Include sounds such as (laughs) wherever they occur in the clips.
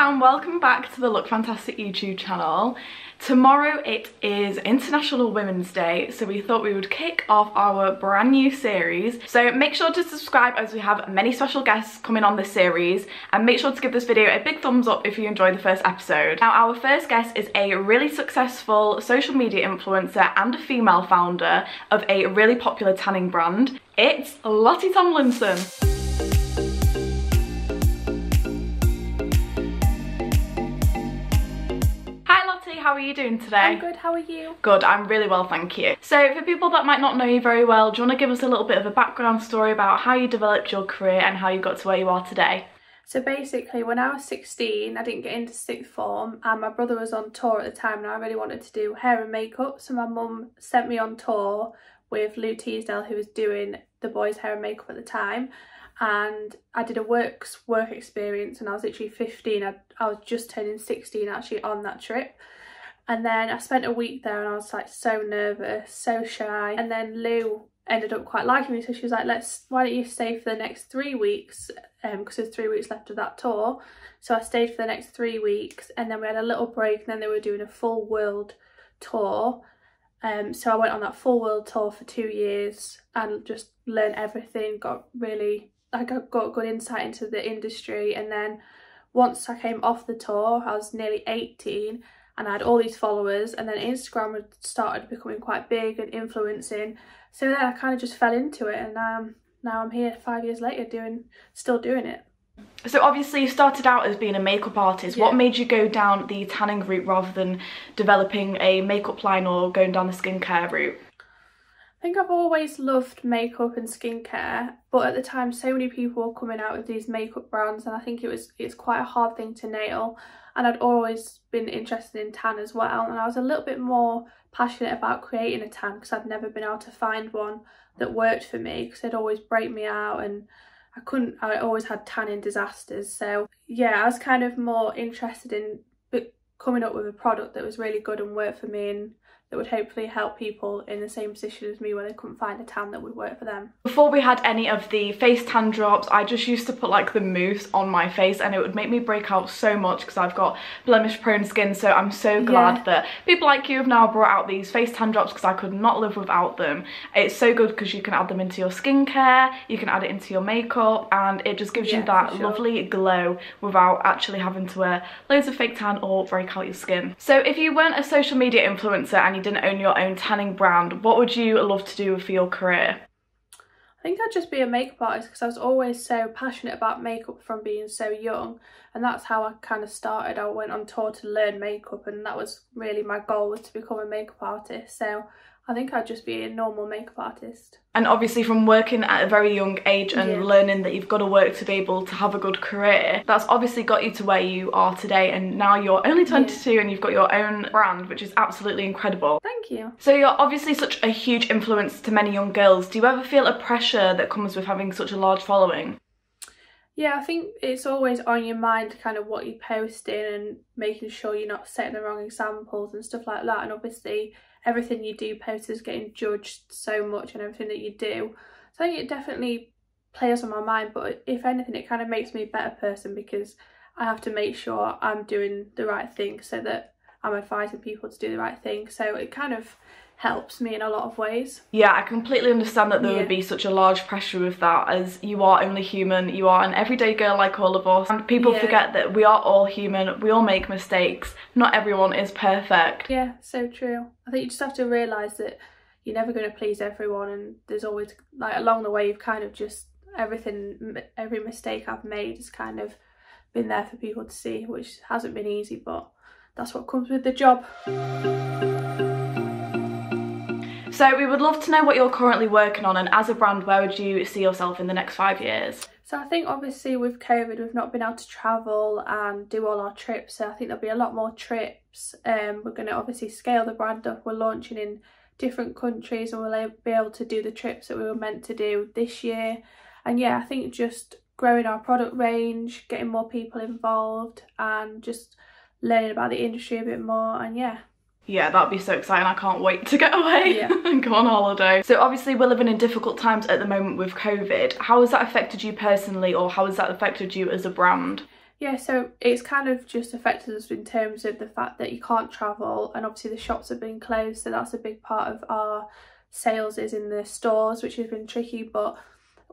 and welcome back to the Look Fantastic YouTube channel. Tomorrow it is International Women's Day, so we thought we would kick off our brand new series. So make sure to subscribe as we have many special guests coming on this series, and make sure to give this video a big thumbs up if you enjoyed the first episode. Now our first guest is a really successful social media influencer and a female founder of a really popular tanning brand. It's Lottie Tomlinson. How are you doing today? I'm good, how are you? Good, I'm really well, thank you. So for people that might not know you very well, do you want to give us a little bit of a background story about how you developed your career and how you got to where you are today? So basically, when I was 16, I didn't get into sixth form and my brother was on tour at the time and I really wanted to do hair and makeup. So my mum sent me on tour with Lou Teasdale, who was doing the boys' hair and makeup at the time and I did a works work experience and I was literally 15 I, I was just turning 16 actually on that trip and then I spent a week there and I was like so nervous, so shy. And then Lou ended up quite liking me. So she was like, let's, why don't you stay for the next three weeks? Um, because there's three weeks left of that tour. So I stayed for the next three weeks and then we had a little break and then they were doing a full world tour. Um, so I went on that full world tour for two years and just learned everything, got really, I got, got good insight into the industry. And then once I came off the tour, I was nearly 18 and I had all these followers and then Instagram had started becoming quite big and influencing so then I kind of just fell into it and um, now I'm here five years later doing still doing it. So obviously you started out as being a makeup artist. Yeah. What made you go down the tanning route rather than developing a makeup line or going down the skincare route? I think I've always loved makeup and skincare, but at the time so many people were coming out with these makeup brands and I think it was it's quite a hard thing to nail and I'd always been interested in tan as well and I was a little bit more passionate about creating a tan because I'd never been able to find one that worked for me because they'd always break me out and I couldn't I always had tanning disasters. So yeah I was kind of more interested in coming up with a product that was really good and worked for me and that would hopefully help people in the same position as me where they couldn't find a tan that would work for them. Before we had any of the face tan drops, I just used to put like the mousse on my face and it would make me break out so much because I've got blemish prone skin so I'm so glad yeah. that people like you have now brought out these face tan drops because I could not live without them. It's so good because you can add them into your skincare, you can add it into your makeup and it just gives yeah, you that sure. lovely glow without actually having to wear loads of fake tan or break out your skin. So if you weren't a social media influencer and you you didn't own your own tanning brand, what would you love to do for your career? I think I'd just be a makeup artist because I was always so passionate about makeup from being so young and that's how I kind of started. I went on tour to learn makeup and that was really my goal was to become a makeup artist. So I think I'd just be a normal makeup artist. And obviously from working at a very young age and yeah. learning that you've got to work to be able to have a good career, that's obviously got you to where you are today and now you're only 22 yeah. and you've got your own brand, which is absolutely incredible. Thank you. So you're obviously such a huge influence to many young girls. Do you ever feel a pressure that comes with having such a large following? Yeah, I think it's always on your mind kind of what you're posting and making sure you're not setting the wrong examples and stuff like that. And obviously everything you do post is getting judged so much and everything that you do. So it definitely plays on my mind, but if anything, it kind of makes me a better person because I have to make sure I'm doing the right thing so that I'm advising people to do the right thing. So it kind of helps me in a lot of ways. Yeah, I completely understand that there yeah. would be such a large pressure with that as you are only human, you are an everyday girl like all of us and people yeah. forget that we are all human, we all make mistakes, not everyone is perfect. Yeah, so true. I think you just have to realise that you're never going to please everyone and there's always, like along the way you've kind of just, everything, every mistake I've made has kind of been there for people to see, which hasn't been easy but that's what comes with the job. So we would love to know what you're currently working on and as a brand, where would you see yourself in the next five years? So I think obviously with COVID, we've not been able to travel and do all our trips. So I think there'll be a lot more trips. Um, we're going to obviously scale the brand up. We're launching in different countries and we'll be able to do the trips that we were meant to do this year. And yeah, I think just growing our product range, getting more people involved and just learning about the industry a bit more and yeah, yeah, that'd be so exciting. I can't wait to get away yeah. (laughs) and go on holiday. So obviously we're living in difficult times at the moment with COVID. How has that affected you personally or how has that affected you as a brand? Yeah, so it's kind of just affected us in terms of the fact that you can't travel and obviously the shops have been closed so that's a big part of our sales is in the stores which has been tricky but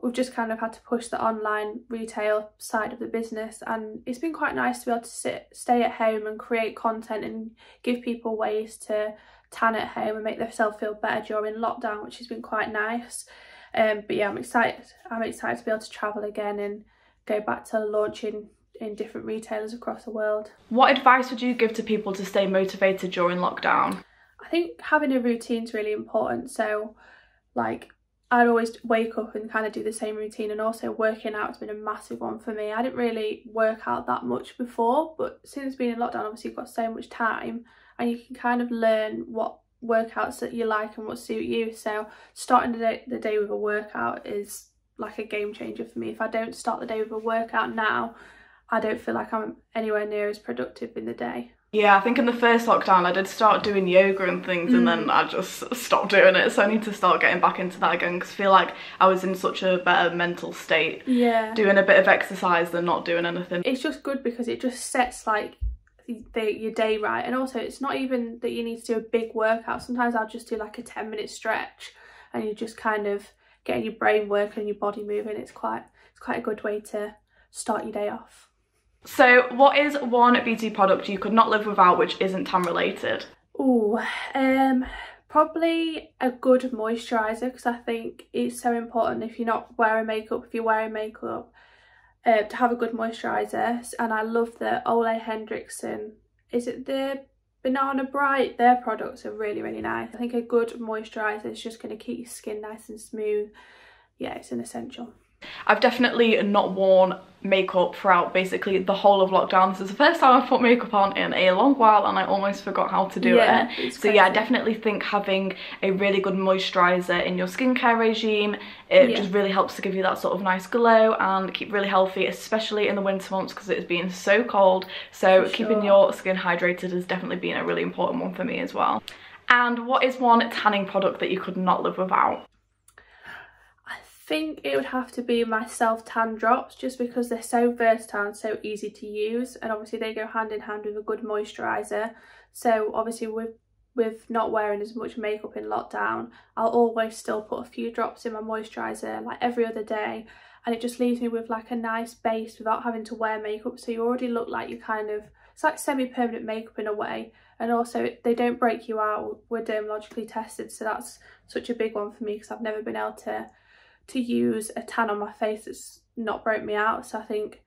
we've just kind of had to push the online retail side of the business and it's been quite nice to be able to sit stay at home and create content and give people ways to tan at home and make themselves feel better during lockdown which has been quite nice. Um but yeah i'm excited i'm excited to be able to travel again and go back to launching in different retailers across the world. What advice would you give to people to stay motivated during lockdown? I think having a routine is really important. So like I'd always wake up and kind of do the same routine and also working out has been a massive one for me. I didn't really work out that much before but since being in lockdown obviously you've got so much time and you can kind of learn what workouts that you like and what suit you so starting the day, the day with a workout is like a game changer for me. If I don't start the day with a workout now I don't feel like I'm anywhere near as productive in the day. Yeah, I think in the first lockdown I did start doing yoga and things mm. and then mm. I just stopped doing it. So I need to start getting back into that again because I feel like I was in such a better mental state. Yeah. Doing a bit of exercise than not doing anything. It's just good because it just sets like the, your day right. And also it's not even that you need to do a big workout. Sometimes I'll just do like a 10 minute stretch and you just kind of getting your brain working and your body moving. It's quite, it's quite a good way to start your day off. So what is one beauty product you could not live without which isn't tan related? Oh, um, probably a good moisturiser because I think it's so important if you're not wearing makeup, if you're wearing makeup, uh, to have a good moisturiser. And I love the Ole Henriksen, is it the Banana Bright? Their products are really, really nice. I think a good moisturiser is just going to keep your skin nice and smooth. Yeah, it's an essential. I've definitely not worn makeup throughout basically the whole of lockdown. This is the first time I've put makeup on in a long while and I almost forgot how to do yeah, it. So yeah, I definitely think having a really good moisturiser in your skincare regime, it yeah. just really helps to give you that sort of nice glow and keep really healthy, especially in the winter months because it's been so cold. So for keeping sure. your skin hydrated has definitely been a really important one for me as well. And what is one tanning product that you could not live without? Think it would have to be my self tan drops just because they're so versatile and so easy to use and obviously they go hand in hand with a good moisturiser so obviously with with not wearing as much makeup in lockdown I'll always still put a few drops in my moisturiser like every other day and it just leaves me with like a nice base without having to wear makeup. So you already look like you kind of it's like semi-permanent makeup in a way and also they don't break you out we're dermatologically tested so that's such a big one for me because I've never been able to to use a tan on my face that's not broke me out so I think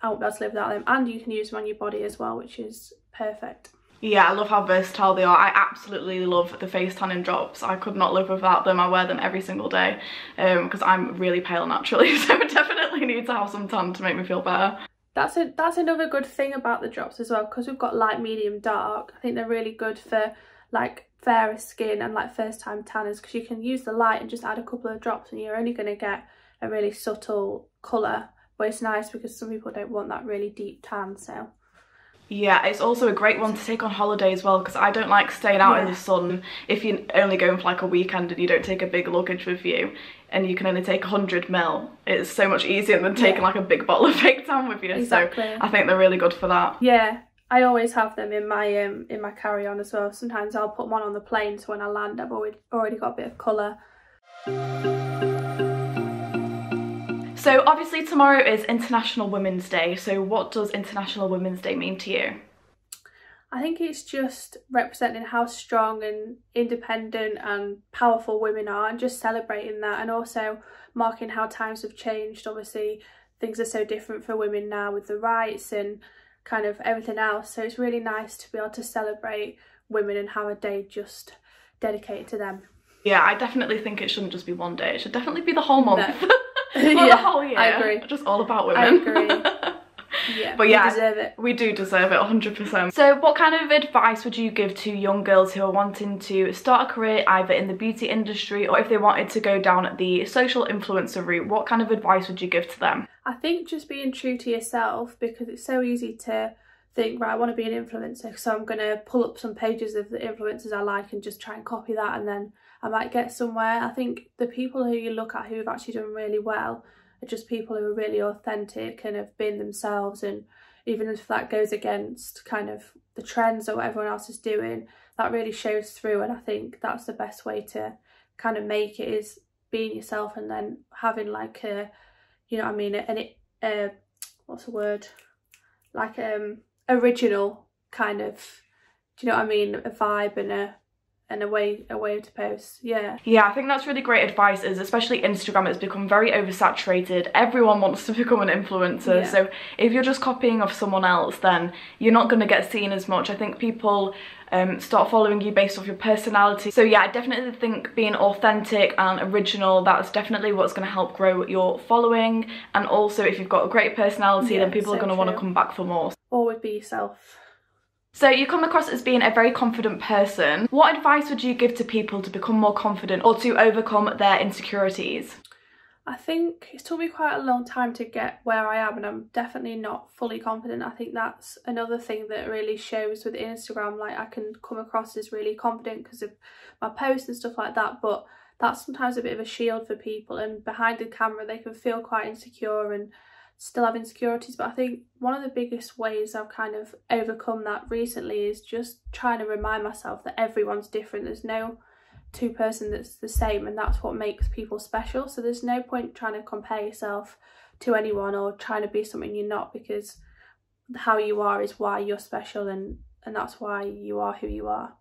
I won't be able to live without them and you can use them on your body as well which is perfect. Yeah, I love how versatile they are. I absolutely love the face tanning drops. I could not live without them. I wear them every single day because um, I'm really pale naturally (laughs) so I definitely need to have some tan to make me feel better. That's a that's another good thing about the drops as well because we've got light, medium, dark. I think they're really good for like fairer skin and like first time tanners because you can use the light and just add a couple of drops and you're only going to get a really subtle colour but it's nice because some people don't want that really deep tan so yeah, it's also a great one to take on holiday as well because I don't like staying out yeah. in the sun if you're only going for like a weekend and you don't take a big luggage with you and you can only take 100 mil. It's so much easier than taking yeah. like a big bottle of (laughs) fake tan with you. Exactly. So I think they're really good for that. Yeah, I always have them in my um in my carry-on as well. Sometimes I'll put one on the plane so when I land I've already already got a bit of colour. So obviously tomorrow is International Women's Day. So what does International Women's Day mean to you? I think it's just representing how strong and independent and powerful women are and just celebrating that and also marking how times have changed. Obviously things are so different for women now with the rights and kind of everything else. So it's really nice to be able to celebrate women and have a day just dedicated to them. Yeah, I definitely think it shouldn't just be one day. It should definitely be the whole month. No. (laughs) (laughs) yeah, the whole year. I agree. Just all about women. I agree. (laughs) Yeah, but yeah, we deserve it. We do deserve it 100%. So what kind of advice would you give to young girls who are wanting to start a career either in the beauty industry or if they wanted to go down the social influencer route, what kind of advice would you give to them? I think just being true to yourself because it's so easy to think, right, I want to be an influencer, so I'm going to pull up some pages of the influencers I like and just try and copy that and then I might get somewhere. I think the people who you look at who have actually done really well are just people who are really authentic and have been themselves and even if that goes against kind of the trends or what everyone else is doing, that really shows through. And I think that's the best way to kind of make it is being yourself and then having like a, you know what I mean, and it, uh, what's the word? Like um original kind of, do you know what I mean? A vibe and a and a way a way to post. Yeah. Yeah i think that's really great advice is especially instagram has become very oversaturated. Everyone wants to (laughs) become an influencer. Yeah. so if you're just copying off someone else then you're not going to get seen as much. I think people um, start following you based off your personality. So yeah i definitely think being authentic and original that's definitely what's going to help grow your following. And also if you've got a great personality yeah, then people so are going to want to come back for more. Always be yourself so you come across as being a very confident person. What advice would you give to people to become more confident or to overcome their insecurities? I think it's took me quite a long time to get where I am and I'm definitely not fully confident. I think that's another thing that really shows with Instagram. Like I can come across as really confident because of my posts and stuff like that but that's sometimes a bit of a shield for people and behind the camera they can feel quite insecure and still have insecurities but I think one of the biggest ways I've kind of overcome that recently is just trying to remind myself that everyone's different. There's no two person that's the same and that's what makes people special. So there's no point trying to compare yourself to anyone or trying to be something you're not because how you are is why you're special and and that's why you are who you are.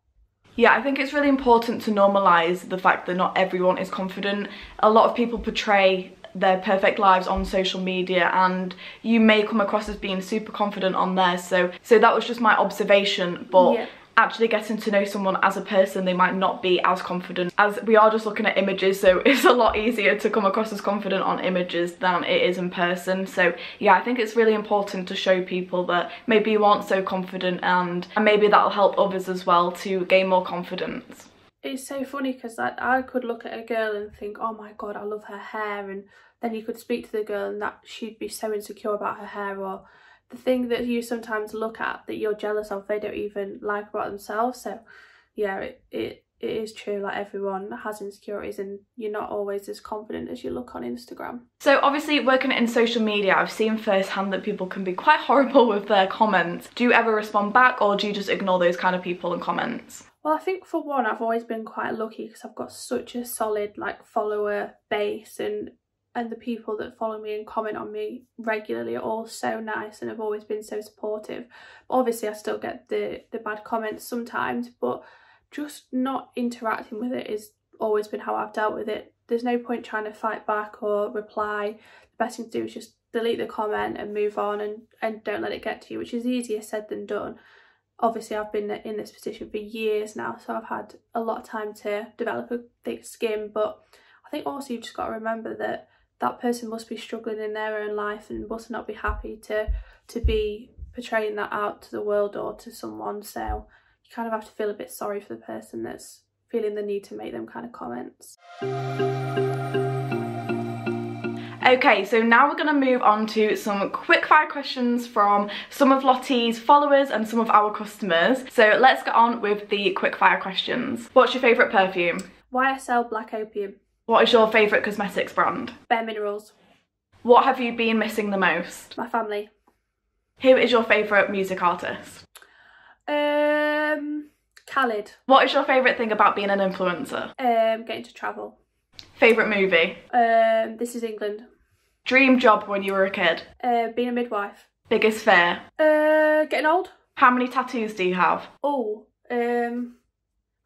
Yeah, I think it's really important to normalise the fact that not everyone is confident. A lot of people portray their perfect lives on social media and you may come across as being super confident on there so so that was just my observation but yeah. actually getting to know someone as a person they might not be as confident as we are just looking at images so (laughs) it's a lot easier to come across as confident on images than it is in person. So yeah I think it's really important to show people that maybe you aren't so confident and, and maybe that'll help others as well to gain more confidence it's so funny because I, I could look at a girl and think oh my god I love her hair and then you could speak to the girl and that she'd be so insecure about her hair or the thing that you sometimes look at that you're jealous of they don't even like about themselves so yeah it, it it is true like everyone has insecurities and you're not always as confident as you look on Instagram. So obviously working in social media I've seen firsthand that people can be quite (laughs) horrible with their comments. Do you ever respond back or do you just ignore those kind of people and comments? Well, I think for one, I've always been quite lucky because I've got such a solid like follower base and and the people that follow me and comment on me regularly are all so nice and have always been so supportive. Obviously, I still get the the bad comments sometimes, but just not interacting with it has always been how I've dealt with it. There's no point trying to fight back or reply. The best thing to do is just delete the comment and move on and, and don't let it get to you, which is easier said than done obviously I've been in this position for years now so I've had a lot of time to develop a thick skin but I think also you've just got to remember that that person must be struggling in their own life and must not be happy to to be portraying that out to the world or to someone so you kind of have to feel a bit sorry for the person that's feeling the need to make them kind of comments. Okay, so now we're going to move on to some quick fire questions from some of Lottie's followers and some of our customers. So let's get on with the quick fire questions. What's your favourite perfume? YSL Black Opium. What is your favourite cosmetics brand? Bare Minerals. What have you been missing the most? My family. Who is your favourite music artist? Um, Khalid. What is your favourite thing about being an influencer? Um, getting to travel. Favourite movie? Um, This is England. Dream job when you were a kid? Uh, being a midwife. Biggest fear? Uh, getting old. How many tattoos do you have? Oh, um,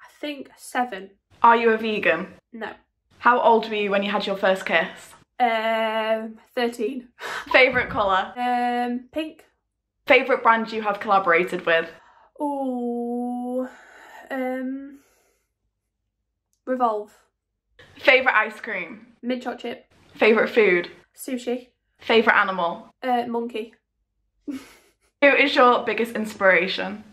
I think seven. Are you a vegan? No. How old were you when you had your first kiss? Um, 13. (laughs) Favourite colour? Um, pink. Favourite brand you have collaborated with? Oh, um, Revolve. Favourite ice cream? Mint chocolate chip. Favourite food? Sushi. Favourite animal? Uh, monkey. (laughs) Who is your biggest inspiration?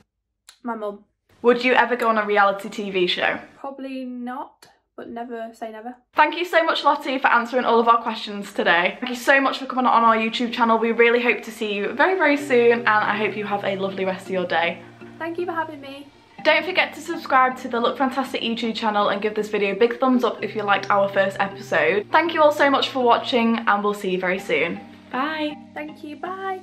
My mum. Would you ever go on a reality TV show? Probably not, but never say never. Thank you so much Lottie for answering all of our questions today. Thank you so much for coming on our YouTube channel. We really hope to see you very, very soon and I hope you have a lovely rest of your day. Thank you for having me. Don't forget to subscribe to the Look Fantastic YouTube channel and give this video a big thumbs up if you liked our first episode. Thank you all so much for watching and we'll see you very soon. Bye. Thank you. Bye.